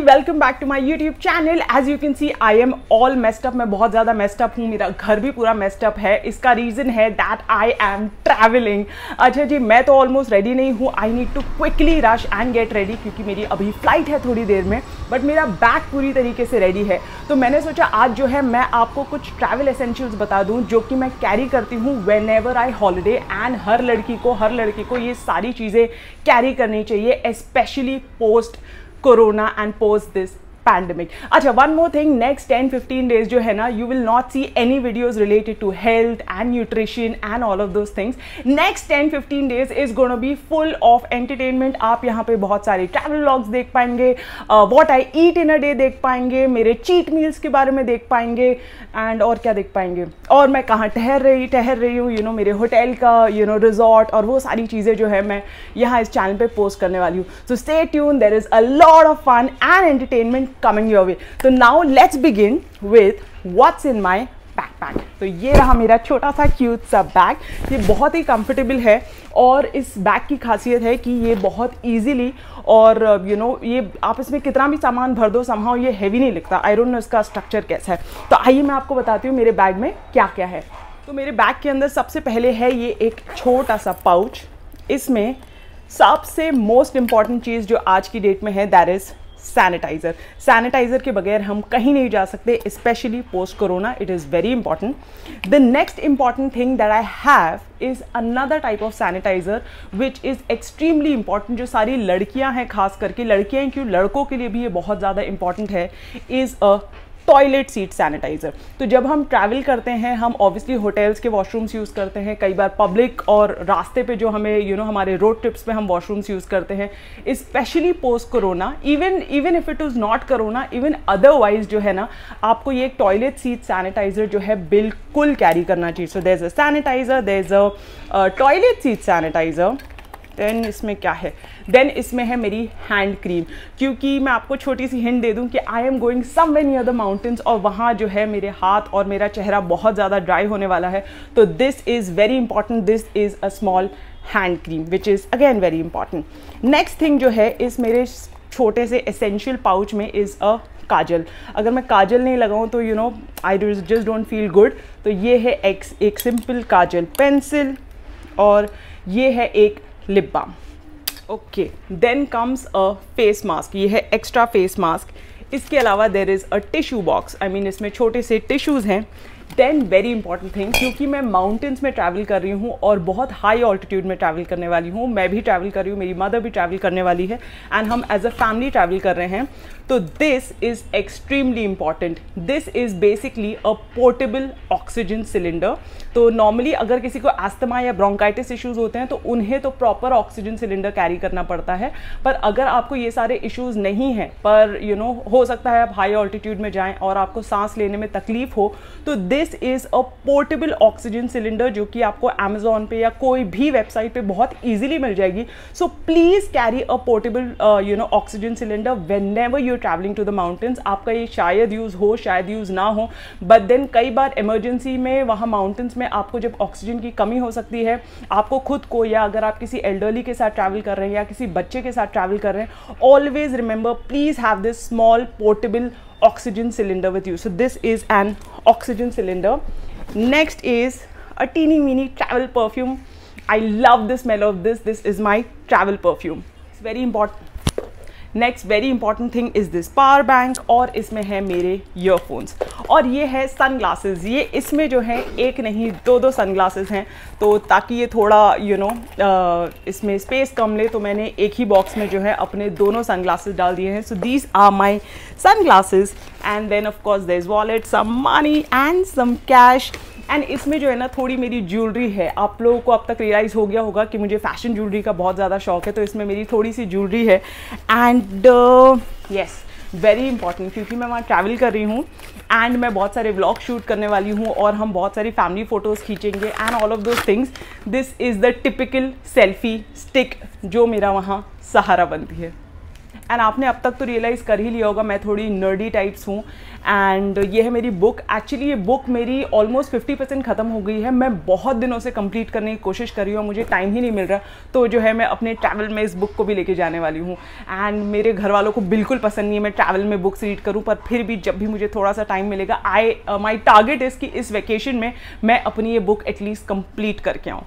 Welcome back to my YouTube channel as you can see I am all messed up मैं बहुत ज़्यादा messed up हूँ. मेरा घर भी पूरा मेस्ड अप है. इसका रीज़न है दैट आई एम ट्रैवलिंग अच्छा जी, मैं तो ऑलमोस्ट रेडी नहीं हूँ. I need to quickly rush and get ready क्योंकि मेरी अभी फ़्लाइट है थोड़ी देर में बट मेरा बैग पूरी तरीके से रेडी है. तो मैंने सोचा आज जो है मैं आपको कुछ ट्रैवल एसेंशियल्स बता दूँ जो कि मैं कैरी करती हूँ whenever I holiday and हर लड़की को, हर लड़के को ये सारी चीज़ें कैरी करनी चाहिए specially post corona and post this pandemic अच्छा one more thing next ten fifteen days जो है ना you will not see any videos related to health and nutrition and all of those things next ten fifteen days is gonna be full of entertainment आप यहाँ पे बहुत सारे travel logs देख पाएँगे what I eat in a day देख पाएँगे, मेरे चीट मील्स के बारे में देख पाएँगे एंड और क्या देख पाएँगे? और मैं कहाँ ठहर रही ठहर रही हूँ यू नो मेरे होटल का यू नो रिजॉर्ट और वो सारी चीज़ें जो है मैं यहाँ इस चैनल पे पोस्ट करने वाली हूँ. So stay tuned there is a lot of fun and entertainment coming your way. तो now let's begin with what's in my backpack तो ये रहा मेरा छोटा सा क्यूट सा बैग ये बहुत ही कंफर्टेबल है और इस बैग की खासियत है कि ये बहुत इजीली और यू you नो know, ये आप इसमें कितना भी सामान भर दो समहाउ ये हैवी नहीं लगता आई डोंट नो इसका स्ट्रक्चर कैसा है. तो आइए मैं आपको बताती हूँ मेरे बैग में क्या क्या है. तो मेरे बैग के अंदर सबसे पहले है ये एक छोटा सा पाउच इसमें सबसे मोस्ट इंपॉर्टेंट चीज़ जो आज की डेट में है दैट इज़ सैनिटाइज़र सैनिटाइज़र के बगैर हम कहीं नहीं जा सकते specially post corona it is very important the next important thing that I have is another type of sanitiser which is extremely important जो सारी लड़कियाँ हैं, खास करके, लड़कियाँ क्यों? लड़कों के लिए भी ये बहुत ज़्यादा इंपॉर्टेंट है is a toilet seat sanitiser तो जब हम ट्रैवल करते हैं हम ऑब्वियसली होटल्स के वॉशरूम्स यूज़ करते हैं। कई बार पब्लिक और रास्ते पे जो हमें यू you नो know, हमारे रोड ट्रिप्स पे हम वॉशरूम्स यूज़ करते हैं। Specially post corona even even if it is not corona even otherwise जो है ना आपको ये टॉयलेट सीट सैनिटाइज़र जो है बिल्कुल कैरी करना चाहिए। So there is a sanitiser there is a toilet seat sanitiser then इसमें क्या है? देन इसमें है मेरी हैंड क्रीम क्योंकि मैं आपको छोटी सी हिंट दे दूँ कि I am going some way near the mountains और वहाँ जो है मेरे हाथ और मेरा चेहरा बहुत ज़्यादा ड्राई होने वाला है। तो this is very important this is a small hand cream which is again very important next thing जो है इस मेरे छोटे से एसेंशियल पाउच में इज़ अ काजल. अगर मैं काजल नहीं लगाऊँ तो you know I just don't feel good तो ये है एक एक सिंपल काजल. पेंसिल और ये है एक lip balm okay then comes a face mask ये है एक्स्ट्रा फेस मास्क इसके अलावा there is a tissue box I mean इसमें छोटे से टिश्यूज़ हैं। देन वेरी इंपॉर्टेंट थिंग क्योंकि मैं माउंटेन्स में ट्रैवल कर रही हूँ और बहुत हाई ऑल्टीट्यूड में ट्रैवल करने वाली हूँ। मैं भी ट्रैवल कर रही हूँ मेरी मदर भी ट्रैवल करने वाली है एंड हम एज अ फैमिली ट्रैवल कर रहे हैं। तो this is extremely important this is basically a portable oxygen cylinder तो नॉर्मली अगर किसी को एस्थमा या ब्रोंकाइटिस इश्यूज़ होते हैं तो उन्हें तो प्रॉपर ऑक्सीजन सिलेंडर कैरी करना पड़ता है। पर अगर आपको ये सारे इश्यूज़ नहीं हैं पर यू you नो know, हो सकता है आप हाई ऑल्टीट्यूड में जाएँ और आपको सांस लेने में तकलीफ़ हो तो this is a portable oxygen cylinder जो कि आपको अमेजोन पे या कोई भी वेबसाइट पे बहुत ईजिली मिल जाएगी। So please carry a portable you know oxygen cylinder whenever you travelling to the mountains आपका ये शायद यूज़ हो, शायद यूज़ ना हो। बट देन कई बार इमरजेंसी में, वहाँ माउंटेन्स में आपको जब ऑक्सीजन की कमी हो सकती है, आपको खुद को या अगर आप किसी एल्डरली के साथ ट्रैवल कर रहे हैं या किसी बच्चे के साथ ट्रैवल कर रहे हैं always remember please have this small portable oxygen cylinder with you. So this is an oxygen cylinder. Next is a teeny mini travel perfume. I love the smell of this. This is my travel perfume. It's very important next very important thing is this power bank और इसमें है मेरे earphones और ये है सन glasses ये इसमें जो है एक नहीं दो दो सन ग्लासेज हैं। तो ताकि ये थोड़ा यू you नो know, इसमें स्पेस कम ले तो मैंने एक ही बॉक्स में जो है अपने दोनों सन ग्लासेज डाल दिए हैं। So these are my sunglasses and then of course there is wallet some money and some cash and इसमें जो है ना, थोड़ी मेरी ज्वेलरी है। आप लोगों को अब तक रियलाइज़ हो गया होगा कि मुझे फ़ैशन ज्वेलरी का बहुत ज़्यादा शौक है तो इसमें मेरी थोड़ी सी ज्वेलरी है। एंड यस वेरी इंपॉर्टेंट क्योंकि मैं वहाँ ट्रैवल कर रही हूँ। एंड मैं बहुत सारे व्लॉग शूट करने वाली हूँ और हम बहुत सारी फैमिली फ़ोटोज़ खींचेंगे। And all of those things this is the typical selfie stick जो मेरा वहाँ सहारा बनती है। एंड आपने अब तक तो रियलाइज़ कर ही लिया होगा, मैं थोड़ी नर्डी टाइप्स हूँ। एंड ये है मेरी बुक एक्चुअली ये बुक मेरी ऑलमोस्ट 50 परसेंट ख़त्म हो गई है। मैं बहुत दिनों से कंप्लीट करने की कोशिश कर रही हूँ, मुझे टाइम ही नहीं मिल रहा। तो जो है, मैं अपने ट्रैवल में इस बुक को भी लेके जाने वाली हूँ। एंड मेरे घर वालों को बिल्कुल पसंद नहीं है मैं ट्रैवल में बुक्स रीड करूँ, पर फिर भी जब भी मुझे थोड़ा सा टाइम मिलेगा आई माई टारगेट इज़ कि इस वैकेशन में मैं अपनी ये बुक एटलीस्ट कंप्लीट करके आऊँ।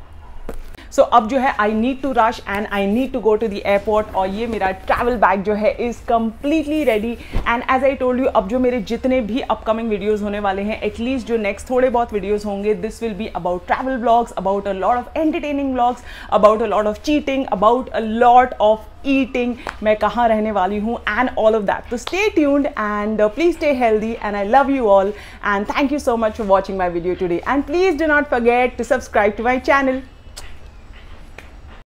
सो so, अब जो है I need to rush and I need to go to the airport और ये मेरा ट्रैवल बैग जो है is completely ready and as I told you अब जो मेरे जितने भी अपकमिंग वीडियोज़ होने वाले हैं एटलीस्ट जो नेक्स्ट थोड़े बहुत वीडियोज़ होंगे this will be about travel blogs about a lot of entertaining blogs about a lot of cheating about a lot of eating मैं कहाँ रहने वाली हूँ एंड ऑल ऑफ़ दैट तो stay tuned and please stay healthy and I love you all and thank you so much for watching my video today and please do not forget to subscribe to my channel